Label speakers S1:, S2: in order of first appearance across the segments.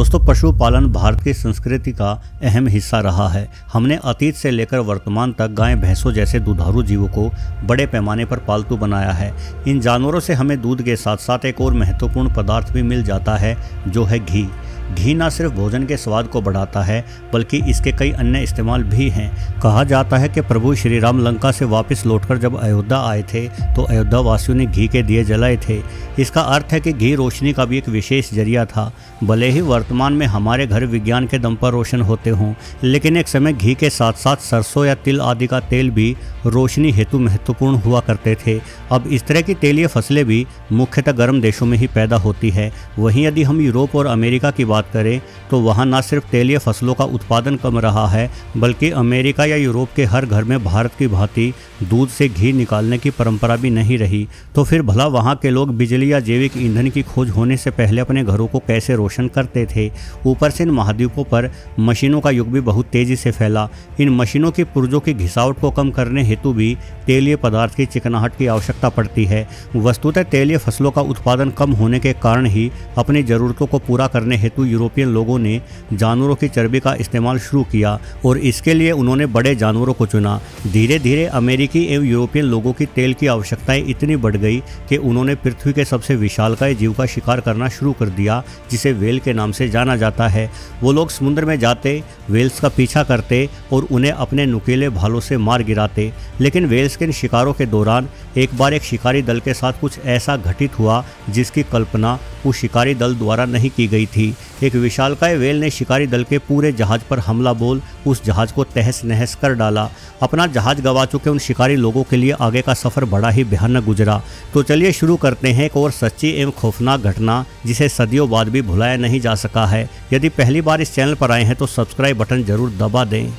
S1: दोस्तों, पशुपालन भारत की संस्कृति का अहम हिस्सा रहा है। हमने अतीत से लेकर वर्तमान तक गाय, भैंसों जैसे दुधारू जीवों को बड़े पैमाने पर पालतू बनाया है। इन जानवरों से हमें दूध के साथ साथ एक और महत्वपूर्ण पदार्थ भी मिल जाता है, जो है घी। घी न सिर्फ़ भोजन के स्वाद को बढ़ाता है, बल्कि इसके कई अन्य इस्तेमाल भी हैं। कहा जाता है कि प्रभु श्री राम लंका से वापस लौटकर जब अयोध्या आए थे तो अयोध्या वासियों ने घी के दिए जलाए थे। इसका अर्थ है कि घी रोशनी का भी एक विशेष ज़रिया था। भले ही वर्तमान में हमारे घर विज्ञान के दम पर रोशन होते हों, लेकिन एक समय घी के साथ साथ सरसों या तिल आदि का तेल भी रोशनी हेतु महत्वपूर्ण हुआ करते थे। अब इस तरह की तेलीय फ़सलें भी मुख्यतः गर्म देशों में ही पैदा होती है। वहीं यदि हम यूरोप और अमेरिका की बात करें तो वहाँ न सिर्फ़ तेलीय फ़सलों का उत्पादन कम रहा है, बल्कि अमेरिका या यूरोप के हर घर में भारत की भांति दूध से घी निकालने की परंपरा भी नहीं रही। तो फिर भला वहाँ के लोग बिजली या जैविक ईंधन की खोज होने से पहले अपने घरों को कैसे रोशन करते थे? ऊपर से इन महाद्वीपों पर मशीनों का युग भी बहुत तेज़ी से फैला। इन मशीनों की पुर्जों की घिसावट को कम करने हेतु भी तेलीय पदार्थ की चिकनाहट की आवश्यकता पड़ती है। वस्तुतः तेलीय फ़सलों का उत्पादन कम होने के कारण ही अपनी ज़रूरतों को पूरा करने हेतु यूरोपियन लोगों ने जानवरों की चर्बी का इस्तेमाल शुरू किया और इसके लिए उन्होंने बड़े जानवरों को चुना। धीरे धीरे अमेरिकी एवं यूरोपियन लोगों की तेल की आवश्यकताएँ इतनी बढ़ गई कि उन्होंने पृथ्वी के सबसे विशालकाय जीव का शिकार करना शुरू कर दिया, जिसे वेल के नाम से जाना जाता है। वो लोग समुद्र में जाते, वेल्स का पीछा करते और उन्हें अपने नुकीले भालों से मार गिराते। लेकिन वेल्स के शिकारों के दौरान एक बार एक शिकारी दल के साथ कुछ ऐसा घटित हुआ, जिसकी कल्पना उस शिकारी दल द्वारा नहीं की गई थी। एक विशालकाय वेल ने शिकारी दल के पूरे जहाज़ पर हमला बोल, उस जहाज़ को तहस नहस कर डाला। अपना जहाज़ गवा चुके उन शिकारी लोगों के लिए आगे का सफ़र बड़ा ही भयानक गुजरा। तो चलिए शुरू करते हैं एक और सच्ची एवं खौफनाक घटना, जिसे सदियों बाद भी भुलाया नहीं जा सका है। यदि पहली बार इस चैनल पर आए हैं तो सब्सक्राइब बटन ज़रूर दबा दें।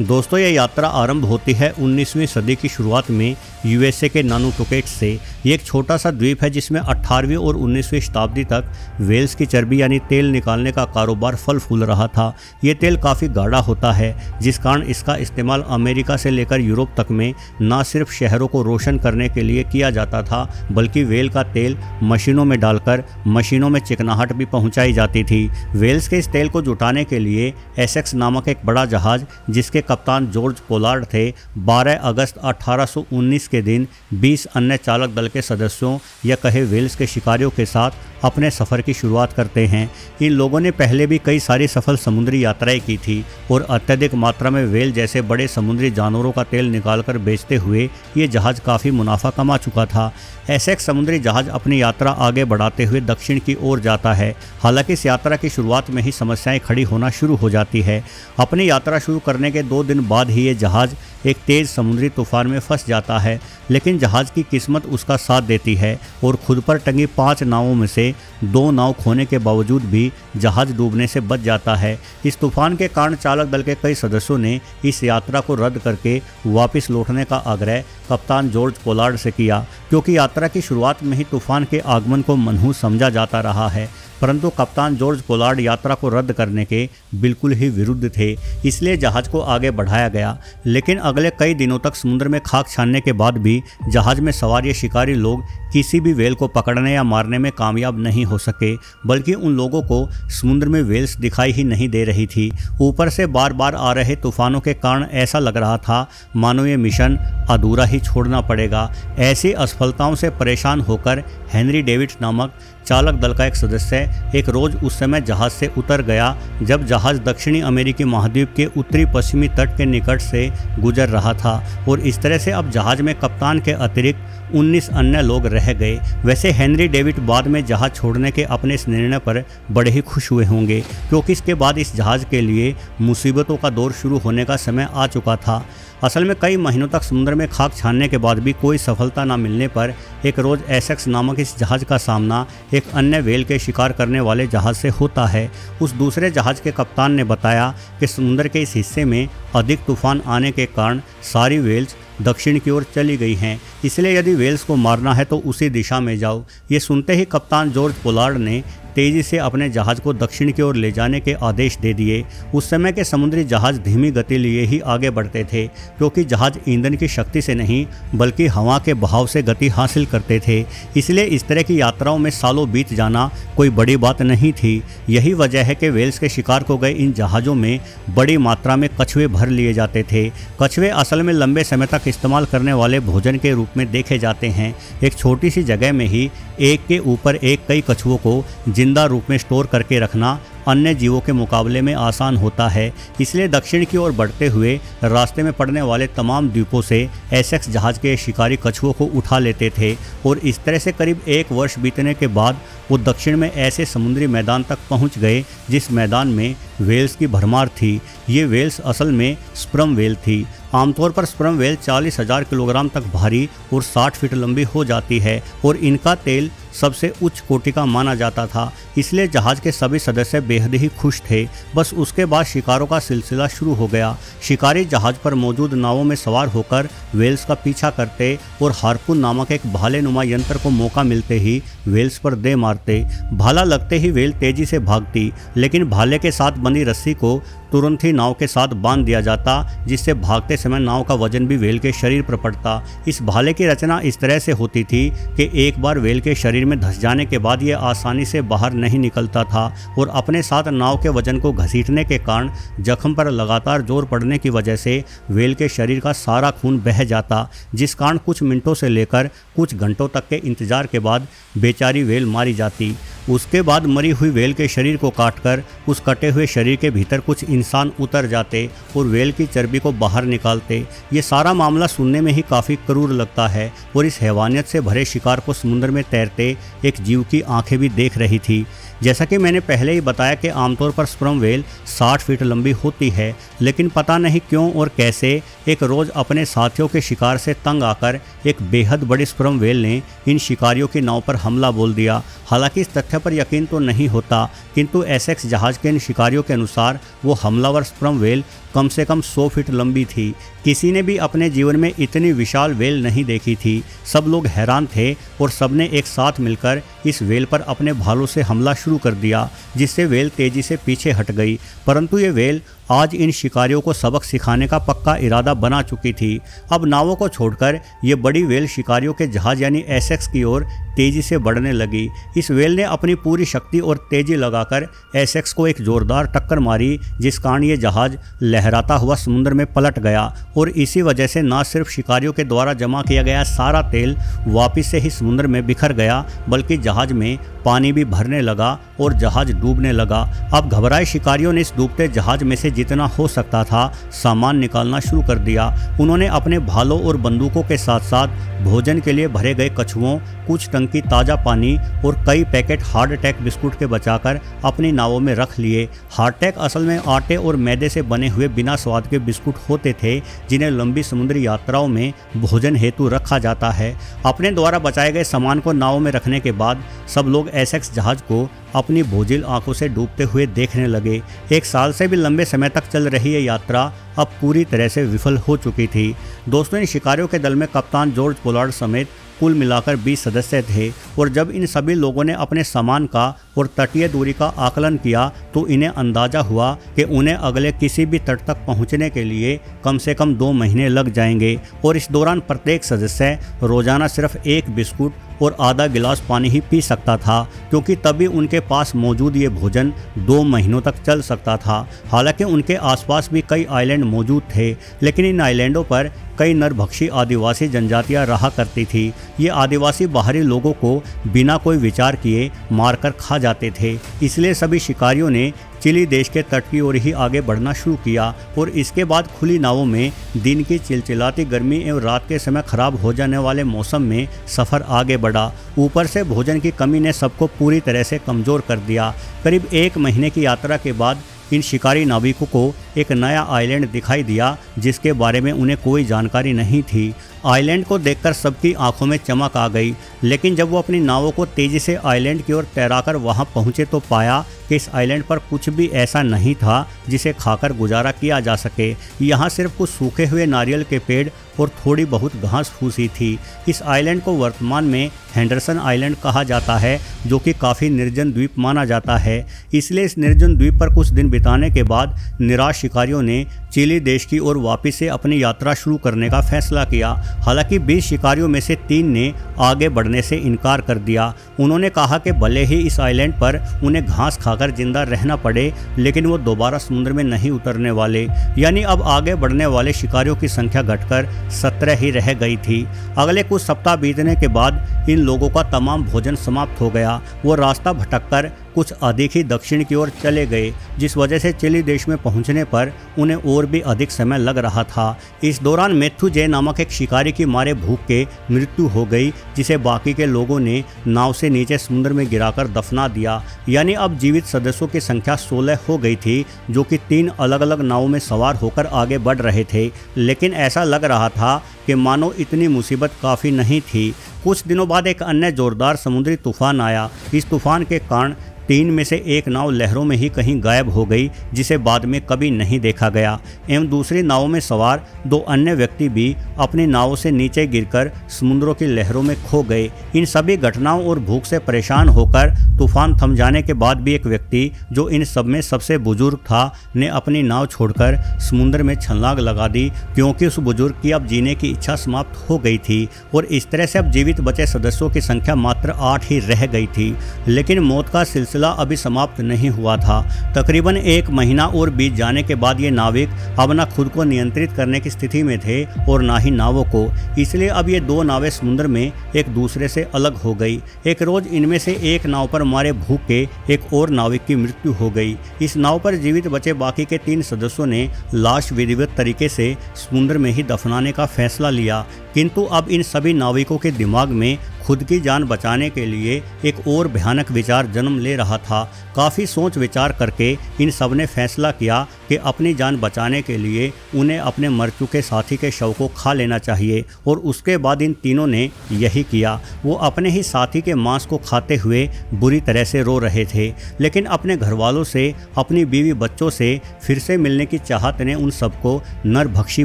S1: दोस्तों, यह यात्रा आरंभ होती है 19वीं सदी की शुरुआत में यूएसए के नानू नानोटोकेट से। ये एक छोटा सा द्वीप है जिसमें 18वीं और 19वीं शताब्दी तक वेल्स की चर्बी यानी तेल निकालने का कारोबार फल फूल रहा था। ये तेल काफ़ी गाढ़ा होता है, जिस कारण इसका इस्तेमाल अमेरिका से लेकर यूरोप तक में न सिर्फ़ शहरों को रोशन करने के लिए किया जाता था, बल्कि वेल का तेल मशीनों में डालकर मशीनों में चिकनाहट भी पहुँचाई जाती थी। वेल्स के इस तेल को जुटाने के लिए एसेक्स नामक एक बड़ा जहाज़, जिसके कप्तान जॉर्ज पोलार्ड थे। 12 अगस्त 1819 के दिन 20 अन्य चालक दल के सदस्यों या कहे वेल्स के शिकारियों के साथ अपने सफ़र की शुरुआत करते हैं। इन लोगों ने पहले भी कई सारी सफल समुद्री यात्राएँ की थी और अत्यधिक मात्रा में वेल जैसे बड़े समुद्री जानवरों का तेल निकालकर बेचते हुए ये जहाज़ काफ़ी मुनाफा कमा चुका था। ऐसे समुद्री जहाज़ अपनी यात्रा आगे बढ़ाते हुए दक्षिण की ओर जाता है। हालाँकि इस यात्रा की शुरुआत में ही समस्याएँ खड़ी होना शुरू हो जाती है। अपनी यात्रा शुरू करने के दो दिन बाद ही ये जहाज़ एक तेज़ समुद्री तूफ़ान में फंस जाता है, लेकिन जहाज़ की किस्मत उसका साथ देती है और खुद पर टंगी पाँच नावों में से दो नाव खोने के बावजूद भी जहाज़ डूबने से बच जाता है। इस तूफ़ान के कारण चालक दल के कई सदस्यों ने इस यात्रा को रद्द करके वापस लौटने का आग्रह कप्तान जॉर्ज पोलार्ड से किया, क्योंकि यात्रा की शुरुआत में ही तूफ़ान के आगमन को मनहूस समझा जाता रहा है। परंतु कप्तान जॉर्ज पोलार्ड यात्रा को रद्द करने के बिल्कुल ही विरुद्ध थे, इसलिए जहाज़ को आगे बढ़ाया गया। लेकिन अगले कई दिनों तक समुद्र में खाक छानने के बाद भी जहाज़ में सवार ये शिकारी लोग किसी भी वेल को पकड़ने या मारने में कामयाब नहीं हो सके, बल्कि उन लोगों को समुद्र में वेल्स दिखाई ही नहीं दे रही थी। ऊपर से बार बार आ रहे तूफानों के कारण ऐसा लग रहा था, मानो ये मिशन अधूरा ही छोड़ना पड़ेगा। ऐसी असफलताओं से परेशान होकर हेनरी डेविड नामक चालक दल का एक सदस्य एक रोज उस समय जहाज़ से उतर गया, जब जहाज़ दक्षिणी अमेरिकी महाद्वीप के उत्तरी पश्चिमी तट के निकट से गुजर रहा था और इस तरह से अब जहाज़ में कप्तान के अतिरिक्त 19 अन्य लोग रह गए। वैसे हेनरी डेविड बाद में जहाज़ छोड़ने के अपने इस निर्णय पर बड़े ही खुश हुए होंगे, क्योंकि इसके बाद इस जहाज़ के लिए मुसीबतों का दौर शुरू होने का समय आ चुका था। असल में कई महीनों तक समुद्र में खाक छानने के बाद भी कोई सफलता न मिलने पर एक रोज़ एसेक्स नामक इस जहाज़ का सामना एक अन्य वेल के शिकार करने वाले जहाज़ से होता है। उस दूसरे जहाज़ के कप्तान ने बताया कि समुद्र के इस हिस्से में अधिक तूफ़ान आने के कारण सारी वेल्स दक्षिण की ओर चली गई हैं। इसलिए यदि वेल्स को मारना है तो उसी दिशा में जाओ। ये सुनते ही कप्तान जॉर्ज पोलार्ड ने तेज़ी से अपने जहाज़ को दक्षिण की ओर ले जाने के आदेश दे दिए। उस समय के समुद्री जहाज़ धीमी गति लिए ही आगे बढ़ते थे, क्योंकि जहाज़ ईंधन की शक्ति से नहीं, बल्कि हवा के बहाव से गति हासिल करते थे। इसलिए इस तरह की यात्राओं में सालों बीत जाना कोई बड़ी बात नहीं थी। यही वजह है कि वेल्स के शिकार को गए इन जहाज़ों में बड़ी मात्रा में कछुए भर लिए जाते थे। कछुए असल में लंबे समय तक इस्तेमाल करने वाले भोजन के रूप में देखे जाते हैं। एक छोटी सी जगह में ही एक के ऊपर एक कई कछुओं को ज़िंदा रूप में स्टोर करके रखना अन्य जीवों के मुकाबले में आसान होता है। इसलिए दक्षिण की ओर बढ़ते हुए रास्ते में पड़ने वाले तमाम द्वीपों से एसेक्स जहाज़ के शिकारी कछुओं को उठा लेते थे और इस तरह से करीब एक वर्ष बीतने के बाद वो दक्षिण में ऐसे समुद्री मैदान तक पहुँच गए जिस मैदान में वेल्स की भरमार थी। ये वेल्स असल में स्प्रम वेल थी। आमतौर पर स्प्रम वेल चालीस हज़ार किलोग्राम तक भारी और 60 फीट लंबी हो जाती है और इनका तेल सबसे उच्च कोटि का माना जाता था, इसलिए जहाज़ के सभी सदस्य बेहद ही खुश थे। बस उसके बाद शिकारों का सिलसिला शुरू हो गया। शिकारी जहाज़ पर मौजूद नावों में सवार होकर वेल्स का पीछा करते और हारपुन नामक एक भाले नुमा यंत्र को मौका मिलते ही वेल्स पर दे मारते। भाला लगते ही वेल तेज़ी से भागती, लेकिन भाले के साथ बनी रस्सी को तुरंत ही नाव के साथ बाँध दिया जाता, जिससे भागते समय नाव का वज़न भी वेल के शरीर पर पड़ता। इस भाले की रचना इस तरह से होती थी कि एक बार वेल के शरीर में धस जाने के बाद यह आसानी से बाहर नहीं निकलता था और अपने साथ नाव के वज़न को घसीटने के कारण जख्म पर लगातार ज़ोर पड़ने की वजह से वेल के शरीर का सारा खून बह जाता, जिस कारण कुछ मिनटों से लेकर कुछ घंटों तक के इंतज़ार के बाद बेचारी वेल मारी जाती। उसके बाद मरी हुई वेल के शरीर को काटकर उस कटे हुए शरीर के भीतर कुछ इंसान उतर जाते और वेल की चर्बी को बाहर निकालते। ये सारा मामला सुनने में ही काफ़ी क्रूर लगता है और इस हैवानियत से भरे शिकार को समुद्र में तैरते एक जीव की आँखें भी देख रही थी। जैसा कि मैंने पहले ही बताया कि आमतौर पर स्प्रम वेल 60 फीट लंबी होती है, लेकिन पता नहीं क्यों और कैसे एक रोज़ अपने साथियों के शिकार से तंग आकर एक बेहद बड़ी स्प्रम वेल ने इन शिकारियों की नाव पर हमला बोल दिया। हालाँकि इस तथ्य पर यकीन तो नहीं होता, किंतु एसेक्स जहाज़ के इन शिकारियों के अनुसार वो हमलावर स्प्रम वेल कम से कम 100 फीट लंबी थी। किसी ने भी अपने जीवन में इतनी विशाल वेल नहीं देखी थी। सब लोग हैरान थे और सबने एक साथ मिलकर इस वेल पर अपने भालों से हमला शुरू कर दिया, जिससे वेल तेज़ी से पीछे हट गई। परंतु ये वेल आज इन शिकारियों को सबक सिखाने का पक्का इरादा बना चुकी थी। अब नावों को छोड़कर ये बड़ी वेल शिकारियों के जहाज़ यानी एसेक्स की ओर तेज़ी से बढ़ने लगी। इस वेल ने अपनी पूरी शक्ति और तेज़ी लगाकर एसेक्स को एक जोरदार टक्कर मारी, जिस कारण ये जहाज़ लहराता हुआ समुद्र में पलट गया और इसी वजह से न सिर्फ़ शिकारियों के द्वारा जमा किया गया सारा तेल वापिस से ही समुद्र में बिखर गया, बल्कि जहाज़ में पानी भी भरने लगा और जहाज़ डूबने लगा। अब घबराए शिकारियों ने इस डूबते जहाज़ में से जितना हो सकता था, सामान निकालना शुरू कर दिया। उन्होंने अपने भालों और बंदूकों के साथ साथ भोजन के लिए भरे गए कछुओं, कुछ टंकी ताज़ा पानी और कई पैकेट हार्ड अटैक बिस्कुट के बचाकर अपनी नावों में रख लिए। हार्ड अटैक असल में आटे और मैदे से बने हुए बिना स्वाद के बिस्कुट होते थे, जिन्हें लंबी समुद्री यात्राओं में भोजन हेतु रखा जाता है। अपने द्वारा बचाए गए सामान को नावों में रखने के बाद सब लोग एसेक्स जहाज़ को अपनी भोजिल आँखों से डूबते हुए देखने लगे। एक साल से भी लंबे समय तक चल रही ये यात्रा अब पूरी तरह से विफल हो चुकी थी। दोस्तों, इन शिकारियों के दल में कप्तान जॉर्ज पोलार्ड समेत कुल मिलाकर 20 सदस्य थे और जब इन सभी लोगों ने अपने सामान का और तटीय दूरी का आकलन किया तो इन्हें अंदाज़ा हुआ कि उन्हें अगले किसी भी तट तक पहुँचने के लिए कम से कम दो महीने लग जाएँगे। और इस दौरान प्रत्येक सदस्य रोज़ाना सिर्फ़ एक बिस्कुट और आधा गिलास पानी ही पी सकता था, क्योंकि तभी उनके पास मौजूद ये भोजन दो महीनों तक चल सकता था। हालाँकि उनके आसपास भी कई आइलैंड मौजूद थे, लेकिन इन आइलैंडों पर कई नरभक्षी आदिवासी जनजातियाँ रहा करती थी। ये आदिवासी बाहरी लोगों को बिना कोई विचार किए मारकर खा जाते थे। इसलिए सभी शिकारियों ने चिली देश के तट की ओर ही आगे बढ़ना शुरू किया और इसके बाद खुली नावों में दिन की चिलचिलाती गर्मी एवं रात के समय खराब हो जाने वाले मौसम में सफ़र आगे बढ़ा। ऊपर से भोजन की कमी ने सबको पूरी तरह से कमज़ोर कर दिया। करीब एक महीने की यात्रा के बाद इन शिकारी नाविकों को एक नया आइलैंड दिखाई दिया, जिसके बारे में उन्हें कोई जानकारी नहीं थी। आइलैंड को देखकर सबकी आँखों में चमक आ गई, लेकिन जब वो अपनी नावों को तेज़ी से आइलैंड की ओर तैराकर वहाँ पहुँचे तो पाया कि इस आइलैंड पर कुछ भी ऐसा नहीं था जिसे खाकर गुजारा किया जा सके। यहाँ सिर्फ़ कुछ सूखे हुए नारियल के पेड़ और थोड़ी बहुत घास फूसी थी। इस आइलैंड को वर्तमान में हैंडरसन आइलैंड कहा जाता है, जो कि काफ़ी निर्जन द्वीप माना जाता है। इसलिए इस निर्जन द्वीप पर कुछ दिन बिताने के बाद निराश शिकारियों ने चिली देश की ओर वापस से अपनी यात्रा शुरू करने का फैसला किया। हालाँकि 20 शिकारियों में से तीन ने आगे बढ़ने से इनकार कर दिया। उन्होंने कहा कि भले ही इस आइलैंड पर उन्हें घास खाकर ज़िंदा रहना पड़े, लेकिन वो दोबारा समुद्र में नहीं उतरने वाले, यानी अब आगे बढ़ने वाले शिकारियों की संख्या घटकर सत्रह ही रह गई थी। अगले कुछ सप्ताह बीतने के बाद इन लोगों का तमाम भोजन समाप्त हो गया। वो रास्ता भटककर कुछ अधिक ही दक्षिण की ओर चले गए, जिस वजह से चिली देश में पहुँचने पर उन्हें और भी अधिक समय लग रहा था। इस दौरान मेथु जय नामक एक शिकारी की मारे भूख के मृत्यु हो गई, जिसे बाकी के लोगों ने नाव से नीचे समुद्र में गिराकर दफना दिया। यानी अब जीवित सदस्यों की संख्या सोलह हो गई थी, जो कि तीन अलग अलग नावों में सवार होकर आगे बढ़ रहे थे। लेकिन ऐसा लग रहा था कि मानो इतनी मुसीबत काफ़ी नहीं थी। कुछ दिनों बाद एक अन्य जोरदार समुद्री तूफ़ान आया। इस तूफ़ान के कारण तीन में से एक नाव लहरों में ही कहीं गायब हो गई, जिसे बाद में कभी नहीं देखा गया। एवं दूसरी नाव में सवार दो अन्य व्यक्ति भी अपनी नावों से नीचे गिरकर समुद्रों की लहरों में खो गए। इन सभी घटनाओं और भूख से परेशान होकर तूफ़ान थम जाने के बाद भी एक व्यक्ति, जो इन सब में सबसे बुज़ुर्ग था, ने अपनी नाव छोड़कर समुद्र में छलांग लगा दी, क्योंकि उस बुज़ुर्ग की अब जीने की इच्छा समाप्त हो गई थी। और इस तरह से अब जीवित बचे सदस्यों की संख्या मात्र आठ ही रह गई थी, लेकिन मौत का सिलसिला अभी समाप्त नहीं हुआ था। तकरीबन एक महीना और बीत जाने के बाद ये नाविक अब न खुद को नियंत्रित करने की स्थिति में थे और ना ही नावों को। इसलिए अब ये दो नावें समुद्र में एक दूसरे से अलग हो गई। एक रोज इनमें से एक नाव पर मारे भूख के एक और नाविक की मृत्यु हो गई। इस नाव पर जीवित बचे बाकी के तीन सदस्यों ने लाश विधिवत तरीके से समुद्र में ही दफनाने का फैसला लिया, किंतु अब इन सभी नाविकों के दिमाग में खुद की जान बचाने के लिए एक और भयानक विचार जन्म ले रहा था। काफ़ी सोच विचार करके इन सबने फैसला किया कि अपनी जान बचाने के लिए उन्हें अपने मर चुके साथी के शव को खा लेना चाहिए और उसके बाद इन तीनों ने यही किया। वो अपने ही साथी के मांस को खाते हुए बुरी तरह से रो रहे थे, लेकिन अपने घर वालों से, अपनी बीवी बच्चों से फिर से मिलने की चाहत ने उन सबको नरभक्षी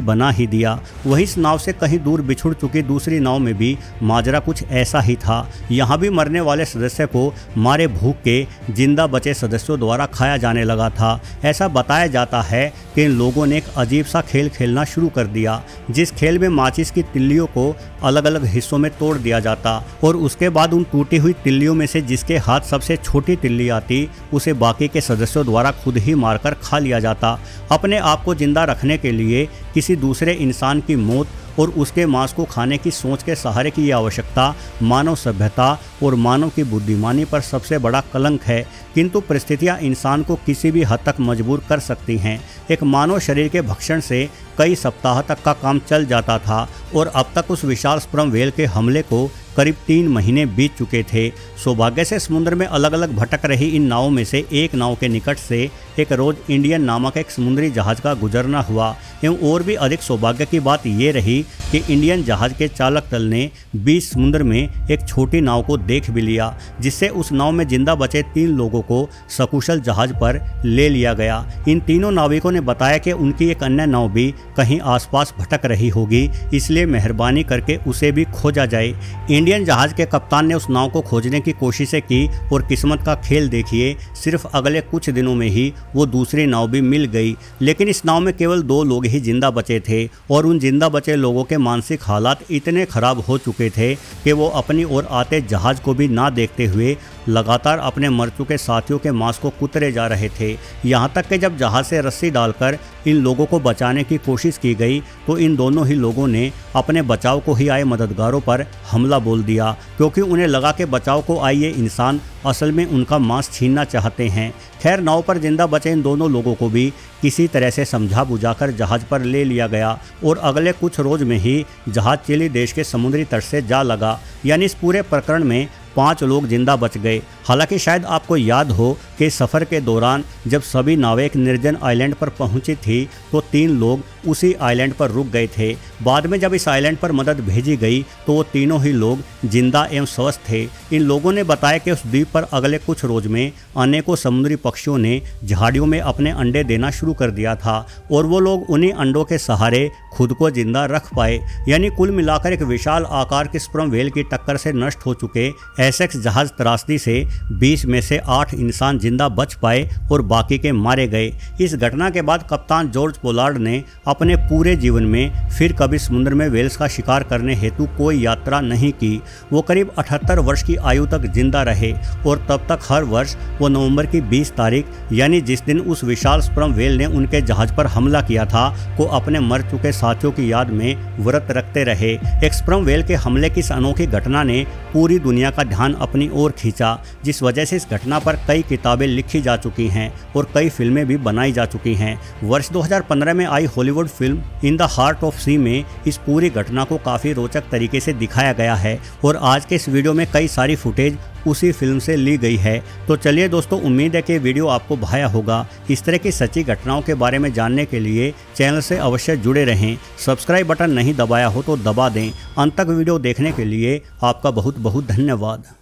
S1: बना ही दिया। वही इस नाव से कहीं दूर बिछुड़ चुकी दूसरी नाव में भी माजरा कुछ ऐसा ही था। यहाँ भी मरने वाले सदस्य को मारे भूख के ज़िंदा बचे सदस्यों द्वारा खाया जाने लगा था। ऐसा बताया जाता है कि इन लोगों ने एक अजीब सा खेल खेलना शुरू कर दिया, जिस खेल में माचिस की तिल्लियों को अलग अलग हिस्सों में तोड़ दिया जाता और उसके बाद उन टूटी हुई तिल्लियों में से जिसके हाथ सबसे छोटी तिल्ली आती, उसे बाकी के सदस्यों द्वारा खुद ही मारकर खा लिया जाता। अपने आप को ज़िंदा रखने के लिए किसी दूसरे इंसान की मौत और उसके मांस को खाने की सोच के सहारे की आवश्यकता, मानव सभ्यता और मानव की बुद्धिमानी पर सबसे बड़ा कलंक है। किंतु परिस्थितियाँ इंसान को किसी भी हद तक मजबूर कर सकती हैं। एक मानव शरीर के भक्षण से कई सप्ताह तक का काम चल जाता था और अब तक उस विशाल स्प्रम वेल के हमले को करीब तीन महीने बीत चुके थे। सौभाग्य से समुद्र में अलग अलग भटक रही इन नावों में से एक नाव के निकट से एक रोज इंडियन नामक एक समुद्री जहाज़ का गुजरना हुआ। एवं और भी अधिक सौभाग्य की बात ये रही कि इंडियन जहाज़ के चालक दल ने बीच समुद्र में एक छोटी नाव को देख भी लिया, जिससे उस नाव में ज़िंदा बचे तीन लोगों को सकुशल जहाज़ पर ले लिया गया। इन तीनों नाविकों ने बताया कि उनकी एक अन्य नाव भी कहीं आसपास भटक रही होगी, इसलिए मेहरबानी करके उसे भी खोजा जाए। इंडियन जहाज़ के कप्तान ने उस नाव को खोजने की कोशिशें की और किस्मत का खेल देखिए। सिर्फ़ अगले कुछ दिनों में ही वो दूसरी नाव भी मिल गई। लेकिन इस नाव में केवल दो लोग ही ज़िंदा बचे थे और उन ज़िंदा बचे लोगों के मानसिक हालात इतने खराब हो चुके थे कि वो अपनी ओर आते जहाज़ को भी ना देखते हुए लगातार अपने मर चुके साथियों के मांस को कुतरे जा रहे थे। यहाँ तक कि जब जहाज़ से रस्सी डालकर इन लोगों को बचाने की कोशिश की गई तो इन दोनों ही लोगों ने अपने बचाव को ही आए मददगारों पर हमला बोल दिया, क्योंकि उन्हें लगा कि बचाव को आए ये इंसान असल में उनका मांस छीनना चाहते हैं। खैर, नाव पर ज़िंदा बचे इन दोनों लोगों को भी किसी तरह से समझा बुझाकर जहाज़ पर ले लिया गया और अगले कुछ रोज में ही जहाज़ चिली देश के समुद्री तट से जा लगा। यानी इस पूरे प्रकरण में पाँच लोग ज़िंदा बच गए। हालाँकि शायद आपको याद हो कि सफ़र के दौरान जब सभी नावें एक निर्जन आइलैंड पर पहुँची थी तो तीन लोग उसी आइलैंड पर रुक गए थे। बाद में जब इस आइलैंड पर मदद भेजी गई तो वो तीनों ही लोग ज़िंदा एवं स्वस्थ थे। इन लोगों ने बताया कि उस द्वीप पर अगले कुछ रोज में अनेकों समुद्री पक्षियों ने झाड़ियों में अपने अंडे देना शुरू कर दिया था, और वो लोग उन्हीं अंडों के सहारे खुद को ज़िंदा रख पाए। यानी कुल मिलाकर एक विशाल आकार के स्प्रम वेल की टक्कर से नष्ट हो चुके एसेक्स जहाज़ त्रासदी से 20 में से 8 इंसान ज़िंदा बच पाए और बाकी के मारे गए। इस घटना के बाद कप्तान जॉर्ज पोलार्ड ने अपने पूरे जीवन में फिर कभी समुद्र में वेल्स का शिकार करने हेतु कोई यात्रा नहीं की। वो करीब 78 वर्ष की आयु तक ज़िंदा रहे और तब तक हर वर्ष वो नवंबर की 20 तारीख, यानी जिस दिन उस विशाल स्प्रम वेल ने उनके जहाज़ पर हमला किया था, को अपने मर चुके साथियों की याद में व्रत रखते रहे। एक स्प्रम वेल के हमले की इस अनोखी घटना ने पूरी दुनिया का ध्यान अपनी ओर खींचा, जिस वजह से इस घटना पर कई किताबें लिखी जा चुकी हैं और कई फ़िल्में भी बनाई जा चुकी हैं। वर्ष 2015 में आई Hollywood film in the heart of sea में इस पूरी घटना को काफ़ी रोचक तरीके से दिखाया गया है और आज के इस वीडियो में कई सारी फुटेज उसी फ़िल्म से ली गई है। तो चलिए दोस्तों, उम्मीद है कि वीडियो आपको भाया होगा। इस तरह की सच्ची घटनाओं के बारे में जानने के लिए चैनल से अवश्य जुड़े रहें। सब्सक्राइब बटन नहीं दबाया हो तो दबा दें। अंत तक वीडियो देखने के लिए आपका बहुत बहुत धन्यवाद। God